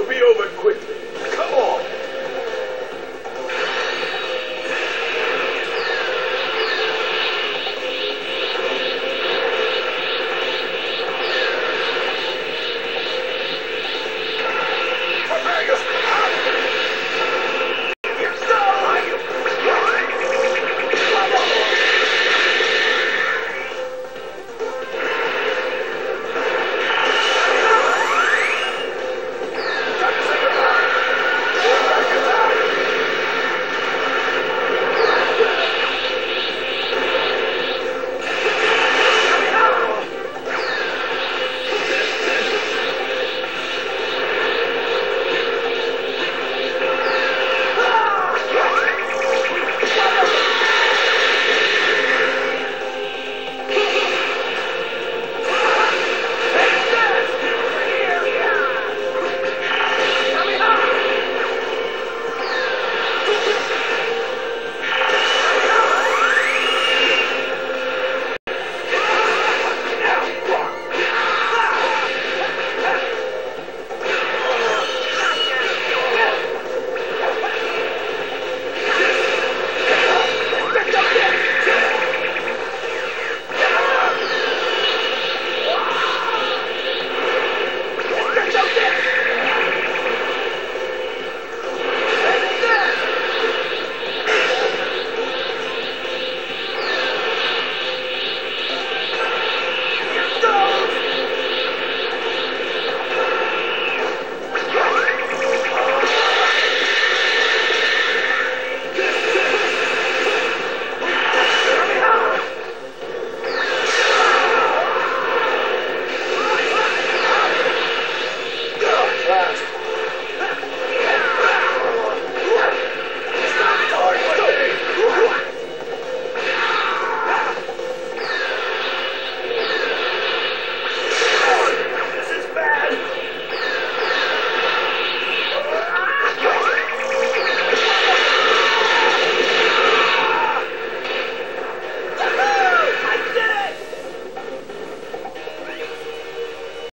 will be over quickly.